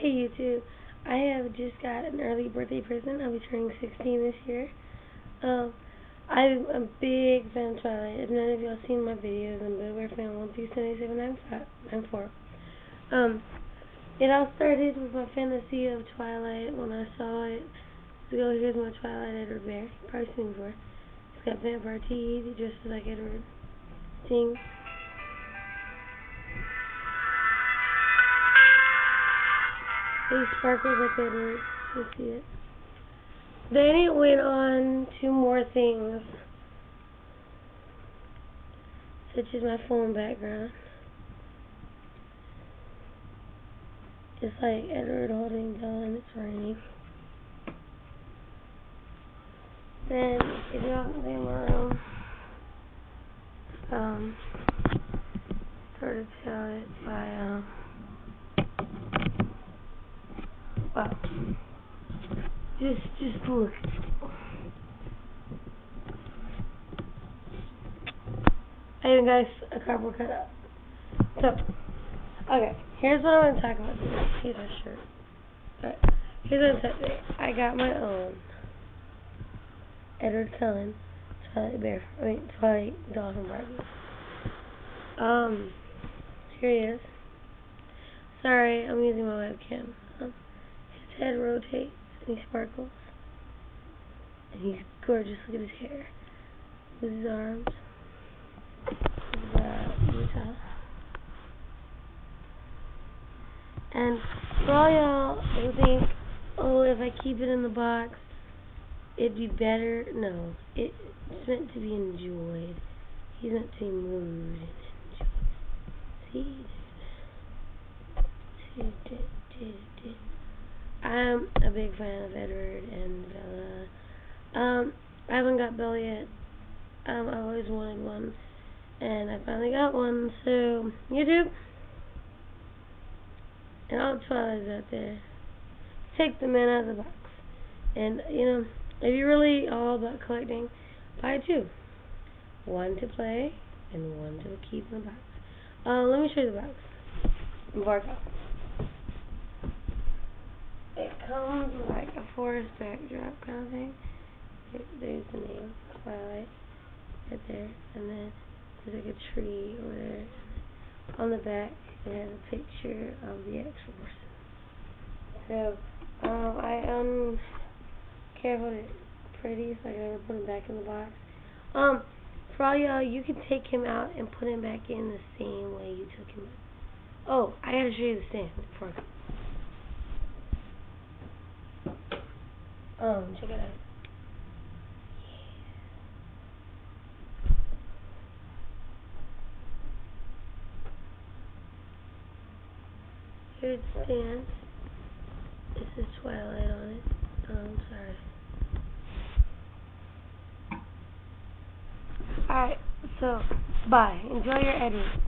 Hey YouTube, I have just got an early birthday present. I'll be turning 16 this year. Um, I'm a big fan of Twilight. If none of y'all seen my videos, I'm big fan 1278794. Um, it all started with my fantasy of Twilight when I saw it. So here's my Twilight Edward bear. You've probably seen before. He's got vampire teeth. Dresses like Edward. Sings. He sparkles like Edward. You see it. Then it went on to more things, such as my phone background. It's like Edward holding Bella it's raining. Then if don't see my room, um, started to tell it by um. Wow. Just, just look. I even got a cardboard cutout. So, okay, here's what I'm going to talk about. Here's my shirt. Alright, here's what I'm talking I got my own Edward Cullen Twilight Bear, I mean, Twilight Dolphin Barbie. Um, here he is. Sorry, I'm using my webcam. His head rotates he sparkles. And he's gorgeous. Look at his hair. With his arms. With uh, Utah. And for all y'all who think, oh, if I keep it in the box, it'd be better. No, it's meant to be enjoyed. He's meant to be moved and enjoyed. See? I'm a big fan of Edward and Bella. Um, I haven't got Bella yet. Um, I always wanted one, and I finally got one. So YouTube and all the Twilights out there, take the man out of the box. And you know, if you're really all about collecting, buy two. One to play and one to keep in the box. Uh, let me show you the box before I go. It comes like a forest backdrop kind of thing. there's the name, Twilight, right there. And then there's like a tree over there. On the back, it has a picture of the X-Force. So, um, I care about it pretty, so I can never put him back in the box. Um, for all y'all, you can take him out and put him back in the same way you took him out. Oh, I gotta show you the stand before I go. Um, check it out. Here's stand. This is Twilight on it. Oh, I'm sorry. Alright, so, bye. Enjoy your editing.